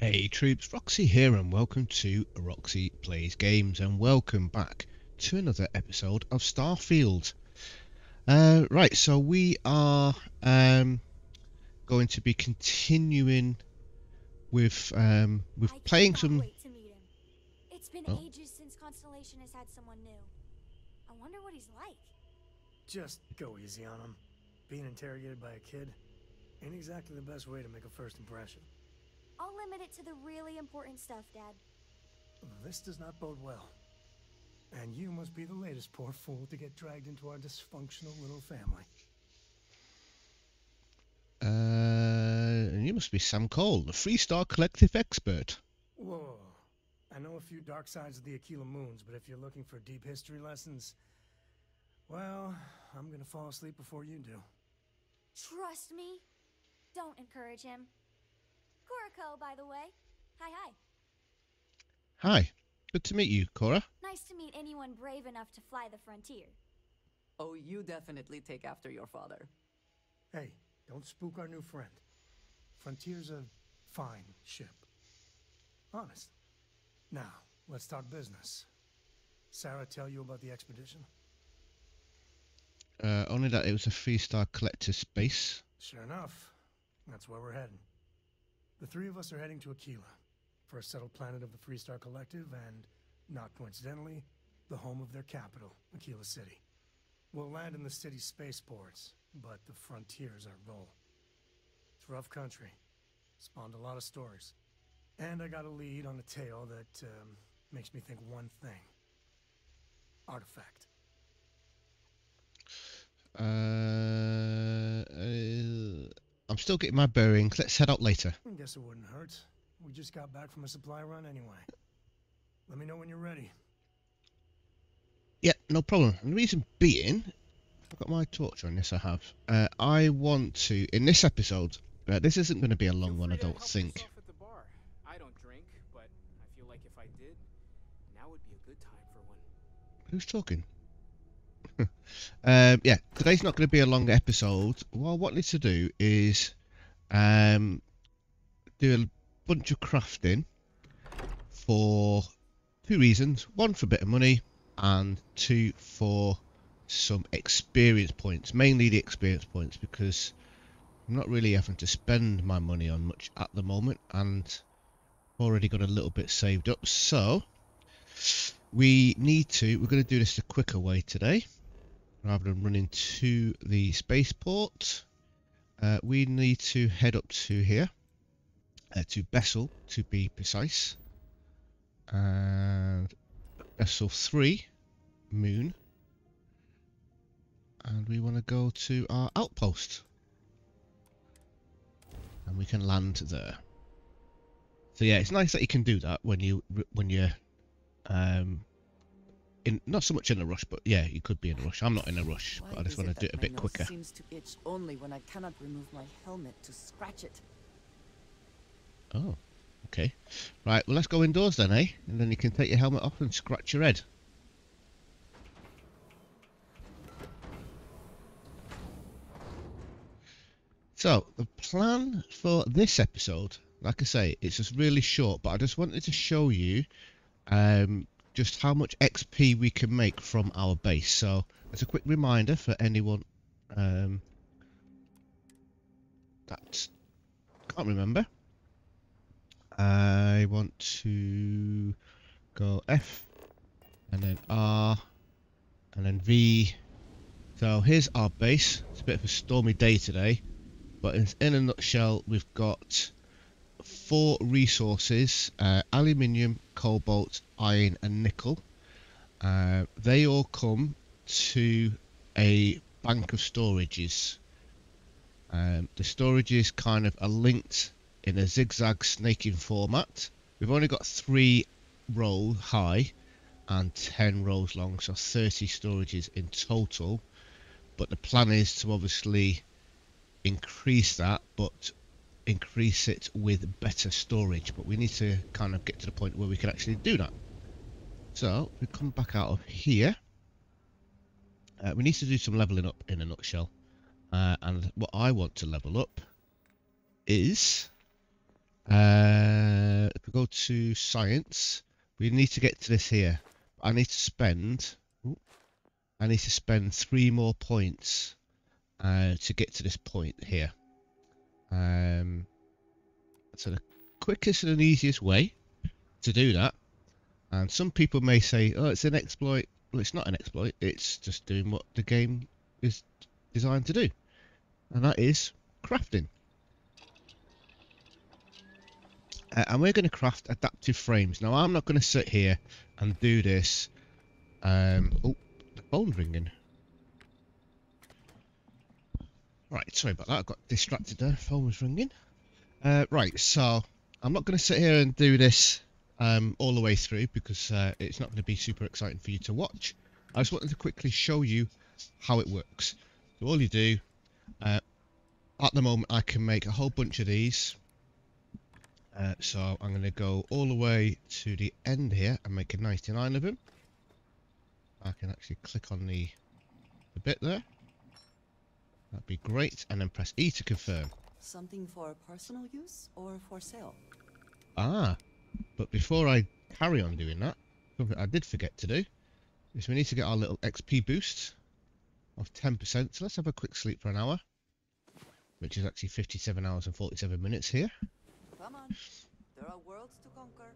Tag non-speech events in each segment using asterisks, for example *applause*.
Hey troops, Roxee here and welcome to Roxee Plays Games and welcome back to another episode of Starfield. Uh, right, so we are um, going to be continuing with um, with I playing cannot some. Wait to meet him. It's been Oh. ages since Constellation has had someone new. I wonder what he's like. Just go easy on him. Being interrogated by a kid ain't exactly the best way to make a first impression. I'll limit it to the really important stuff, Dad. This does not bode well. And you must be the latest poor fool to get dragged into our dysfunctional little family. Uh, and you must be Sam Coe, the Freestar Collective expert. Whoa. I know a few dark sides of the Aquila Moons, but if you're looking for deep history lessons, well, I'm gonna fall asleep before you do. Trust me. Don't encourage him. Cora Coe, by the way. Hi, hi. Hi, good to meet you, Cora. Nice to meet anyone brave enough to fly the frontier. Oh, you definitely take after your father. Hey, don't spook our new friend. Frontier's a fine ship. Honest. Now, let's talk business. Sarah tell you about the expedition? Uh, only that it was a Freestar Collective space. Sure enough, that's where we're heading. The three of us are heading to Aquila, first settled planet of the Freestar Collective, and, not coincidentally, the home of their capital, Aquila City. We'll land in the city's spaceports, but the frontier's our goal. It's rough country. Spawned a lot of stories. And I got a lead on a tale that um, makes me think one thing. Artifact. Uh, uh, I'm still getting my bearings. Let's head out later. I guess it wouldn't hurt. We just got back from a supply run anyway. Let me know when you're ready. Yeah, no problem. And the reason being, I've got my torch on. Yes, I have. Uh, I want to, in this episode, uh, this isn't going to be a long one, I don't think. yourself At the bar. I don't drink, but I feel like if I did, now would be a good time for one. Who's talking? Um, yeah, today's not going to be a long episode. Well, What I wanted to do is um, do a bunch of crafting for two reasons. One, for a bit of money, and two, for some experience points. Mainly the experience points, because I'm not really having to spend my money on much at the moment, and already got a little bit saved up. So, we need to we're going to do this the quicker way today rather than running to the spaceport uh, we need to head up to here uh, to Bessel to be precise. And Bessel 3 moon. And we want to go to our outpost. And we can land there. So yeah it's nice that you can do that when you when you're um in not so much in a rush but yeah you could be in a rush. I'm not in a rush Why but i just want to do it a bit quicker. seems to itch only when I cannot remove my helmet to scratch it. oh okay. Right well let's go indoors then eh? And then you can take your helmet off and scratch your head. So the plan for this episode like i say it's just really short but i just wanted to show you um just how much xp we can make from our base so as a quick reminder for anyone um that can't remember I want to go F and then R and then V. So here's our base. It's a bit of a stormy day today, but in, in a nutshell, we've got four resources: uh, aluminium, cobalt, iron, and nickel. Uh, they all come to a bank of storages. Um, the storages kind of are linked in a zigzag snaking format. We've only got three rows high and 10 rows long, so 30 storages in total. But the plan is to obviously increase that, but increase it with better storage. But we need to kind of get to the point where we can actually do that. So we come back out of here. Uh, we need to do some leveling up in a nutshell. Uh, and what I want to level up is uh, we go to science, we need to get to this here. I need to spend. I need to spend three more points uh, to get to this point here. Um, so the quickest and easiest way to do that, and some people may say, "Oh, it's an exploit." Well, it's not an exploit. It's just doing what the game is designed to do, and that is crafting. Uh, and we're going to craft adaptive frames. Now, I'm not going to sit here and do this. Um, oh, the phone's ringing. Right, sorry about that. I got distracted there. Phone was ringing. Uh, right, so I'm not going to sit here and do this um, all the way through because uh, it's not going to be super exciting for you to watch. I just wanted to quickly show you how it works. So all you do, uh, at the moment I can make a whole bunch of these. Uh, so I'm going to go all the way to the end here and make a 99 of them. I can actually click on the, the bit there. That'd be great. And then press E to confirm. Something for personal use or for sale? Ah, but before I carry on doing that, something I did forget to do is we need to get our little XP boost of 10%. So let's have a quick sleep for an hour, which is actually 57 hours and 47 minutes here. Come on. There are worlds to conquer.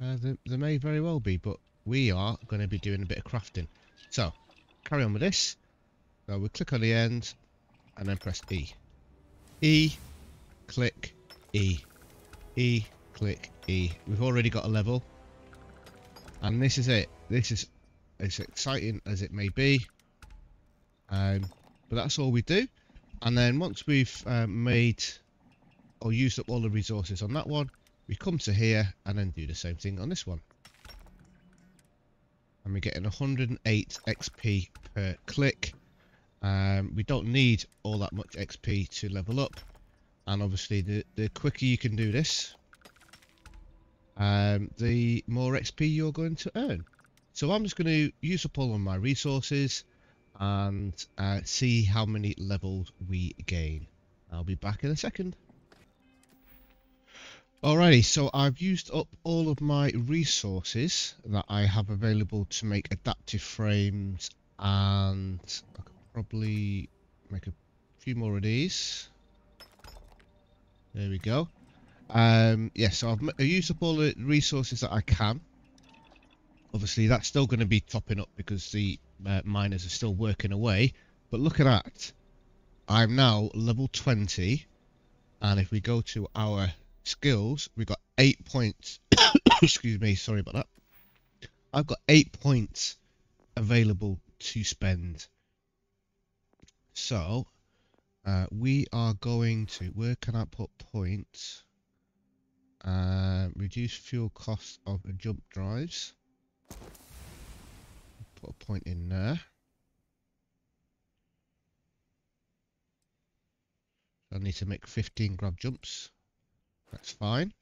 Uh, there, there may very well be, but we are going to be doing a bit of crafting. So, carry on with this. So we click on the end and then press E. E, click, E. E, click, E. We've already got a level. And this is it. This is as exciting as it may be. Um, but that's all we do. And then once we've uh, made or used up all the resources on that one, we come to here and then do the same thing on this one. And we're getting 108 XP per click. Um, we don't need all that much XP to level up. And obviously, the, the quicker you can do this, um, the more XP you're going to earn. So I'm just going to use up all of my resources and uh, see how many levels we gain. I'll be back in a second. Alrighty, so I've used up all of my resources that I have available to make adaptive frames and I could probably make a few more of these. There we go. Um, yeah, so I've, I've used up all the resources that I can. Obviously, that's still going to be topping up because the uh, miners are still working away. But look at that. I'm now level 20. And if we go to our skills, we've got 8 points. *coughs* Excuse me, sorry about that. I've got 8 points available to spend. So, uh, we are going to... Where can I put points? Uh, reduce fuel cost of jump drives. Put a point in there. I need to make 15 grav jumps. That's fine.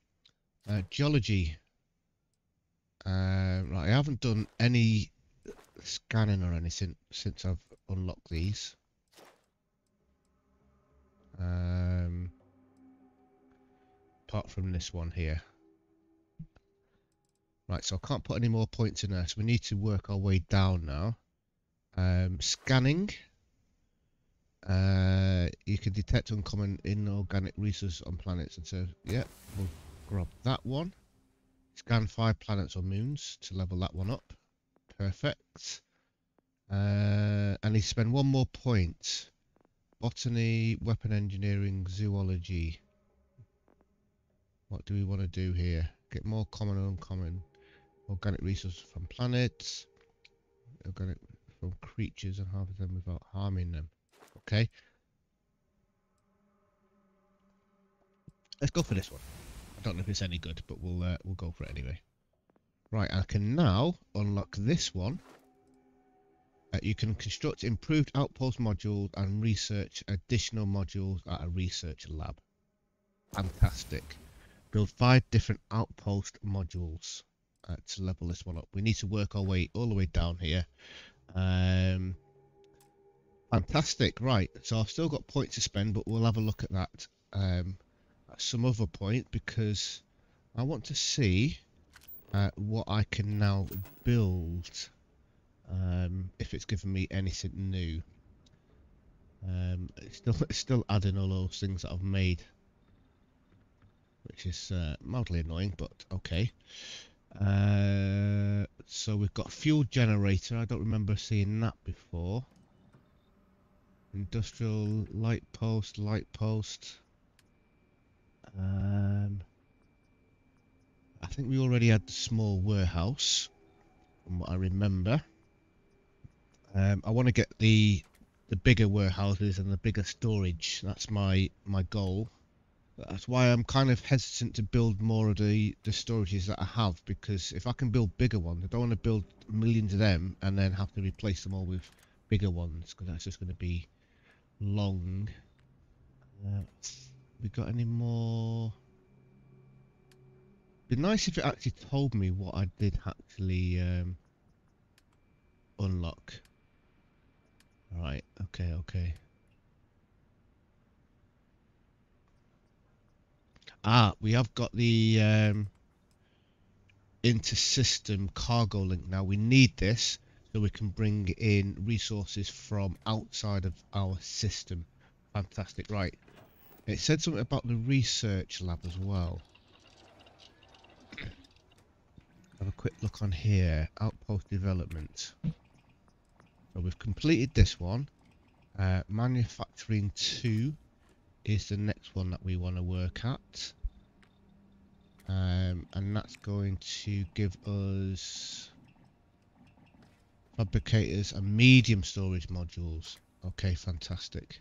Uh, geology. Uh, right, I haven't done any scanning or anything since I've unlocked these. Um, apart from this one here. Right, so I can't put any more points in there, so we need to work our way down now. Um, scanning. Uh, you can detect uncommon inorganic resources on planets, and so yeah, we'll grab that one. Scan five planets or moons to level that one up. Perfect. Uh, need to spend one more point. Botany, weapon engineering, zoology. What do we want to do here? Get more common and uncommon organic resources from planets, organic from creatures, and harvest them without harming them. Okay. Let's go for this one. I don't know if it's any good, but we'll uh, we'll go for it anyway. Right, I can now unlock this one. Uh, you can construct improved outpost modules and research additional modules at a research lab. Fantastic. Build five different outpost modules uh, to level this one up. We need to work our way all the way down here. Um, fantastic. Right, so I've still got points to spend, but we'll have a look at that um, at some other point because I want to see uh, what I can now build um, if it's given me anything new. Um, it's still it's still adding all those things that I've made, which is uh, mildly annoying, but okay. Uh, so we've got fuel generator. I don't remember seeing that before. Industrial light post, light post. Um, I think we already had the small warehouse, from what I remember. Um, I want to get the the bigger warehouses and the bigger storage. That's my my goal. That's why I'm kind of hesitant to build more of the the storages that I have because if I can build bigger ones, I don't want to build millions of them and then have to replace them all with bigger ones because that's just going to be long. Uh, we got any more? It'd Be nice if it actually told me what I did actually um, unlock. Okay. Okay. Ah, we have got the um, inter-system cargo link now. We need this so we can bring in resources from outside of our system. Fantastic. Right. It said something about the research lab as well. Have a quick look on here. Outpost development. So we've completed this one. Uh, manufacturing 2 is the next one that we want to work at. Um, and that's going to give us fabricators and medium storage modules. Okay, fantastic.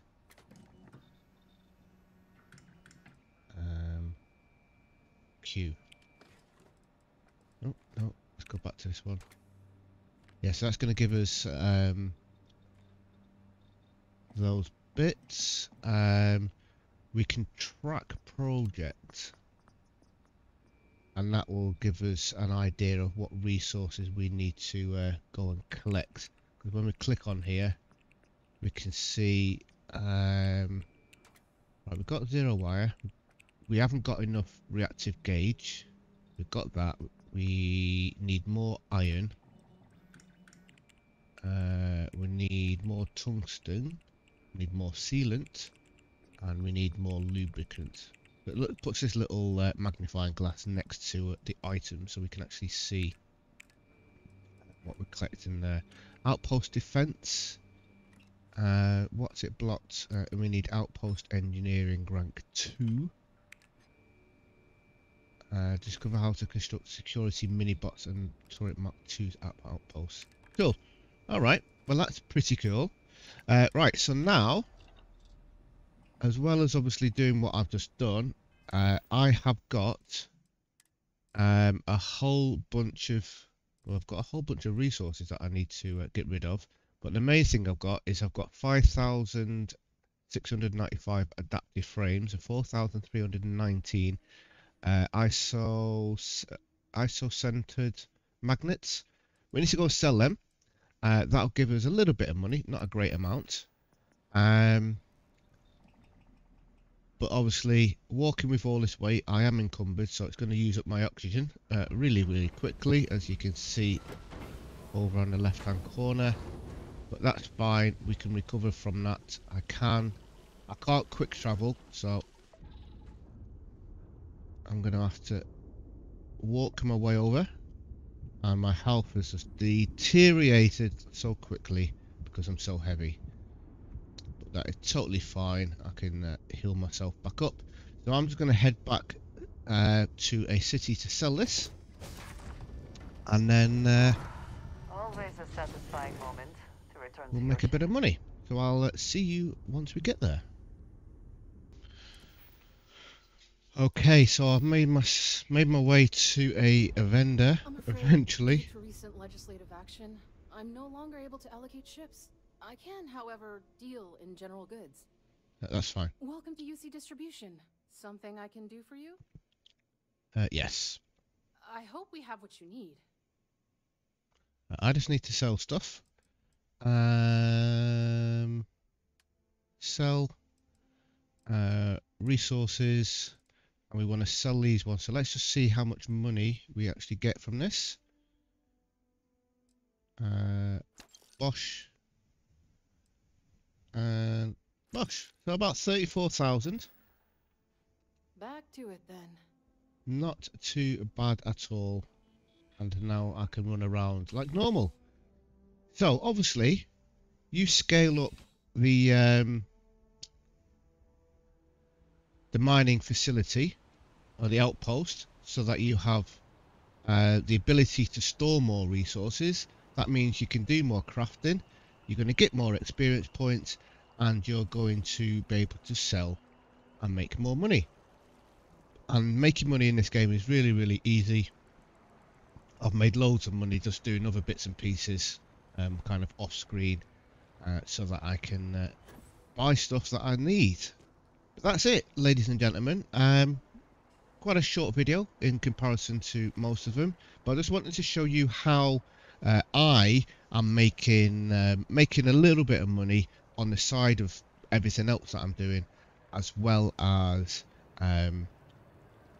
Um, Q. Oh, no, let's go back to this one. Yeah, so that's going to give us um, those bits. Um, we can track project and that will give us an idea of what resources we need to uh, go and collect. Because when we click on here we can see um, right we've got zero wire. We haven't got enough reactive gauge. We've got that. We need more iron. Uh, we need more tungsten we need more sealant and we need more lubricant But it puts this little uh, magnifying glass next to uh, the item so we can actually see what we're collecting there. Outpost defense. Uh, what's it blocked? Uh, we need outpost engineering rank 2. Uh, discover how to construct security mini bots and turret mark 2's outposts. Cool. Alright, well that's pretty cool. Uh, right, so now as well as obviously doing what I've just done, uh, I have got um, a whole bunch of, well, I've got a whole bunch of resources that I need to uh, get rid of. But the main thing I've got is I've got 5,695 adaptive frames and 4,319 uh, ISO ISO centered magnets. We need to go sell them. Uh, that'll give us a little bit of money, not a great amount. Um, but obviously walking with all this weight I am encumbered so it's going to use up my oxygen uh, really really quickly as you can see over on the left hand corner. But that's fine we can recover from that. I can I can't quick travel so I'm gonna have to walk my way over and my health has just deteriorated so quickly because I'm so heavy But that is totally fine. I can uh, heal myself back up. So I'm just going to head back uh, to a city to sell this. And then uh, Always a satisfying moment to return we'll to make a bit of money. So I'll uh, see you once we get there. Okay, so I've made my made my way to a, a vendor I'm eventually. due to recent legislative action, I'm no longer able to allocate ships. I can, however, deal in general goods. That's fine. Welcome to UC Distribution. Something I can do for you? Uh, yes, I hope we have what you need. Uh, I just need to sell stuff. Um, sell uh, resources, and we want to sell these ones. So let's just see how much money we actually get from this. Uh, Bosch and Bosch. So about 34,000. Back to it then. Not too bad at all. And now I can run around like normal. So obviously, you scale up the um, the mining facility or the outpost so that you have uh, the ability to store more resources. That means you can do more crafting. You're going to get more experience points, and you're going to be able to sell and make more money. And making money in this game is really, really easy. I've made loads of money just doing other bits and pieces, um, kind of off screen, uh, so that I can uh, buy stuff that I need. But that's it, ladies and gentlemen. Um, quite a short video in comparison to most of them, but I just wanted to show you how uh, I am making um, making a little bit of money on the side of everything else that I'm doing, as well as um,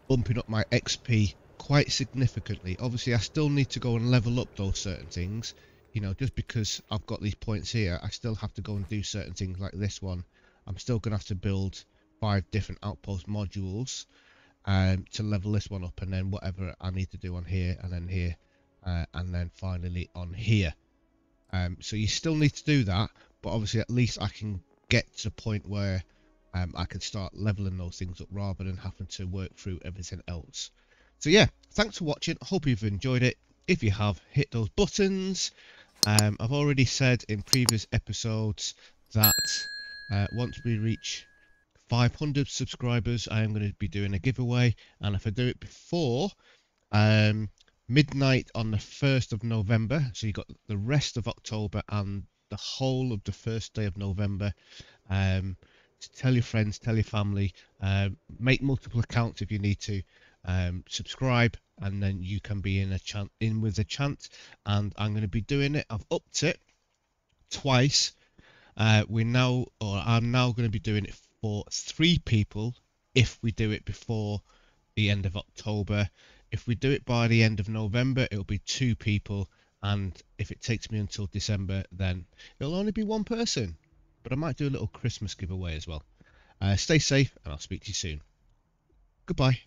bumping up my XP quite significantly. Obviously, I still need to go and level up those certain things. You know, just because I've got these points here, I still have to go and do certain things like this one. I'm still going to have to build five different outpost modules um, to level this one up, and then whatever I need to do on here, and then here, uh, and then finally on here. Um, so you still need to do that, but obviously at least I can get to a point where um, I can start leveling those things up rather than having to work through everything else. So yeah, thanks for watching. Hope you've enjoyed it. If you have, hit those buttons. Um, I've already said in previous episodes that uh, once we reach 500 subscribers, I am going to be doing a giveaway. And if I do it before um, midnight on the 1st of November, so you've got the rest of October and the whole of the first day of November. Um, tell your friends, tell your family, uh, make multiple accounts if you need to. Um, subscribe, and then you can be in a chant in with a chant. And I'm going to be doing it. I've upped it twice. Uh, we're now, or I'm now going to be doing it for three people if we do it before the end of October. If we do it by the end of November, it'll be two people. And if it takes me until December, then it'll only be one person. But I might do a little Christmas giveaway as well. Uh, stay safe, and I'll speak to you soon. Goodbye.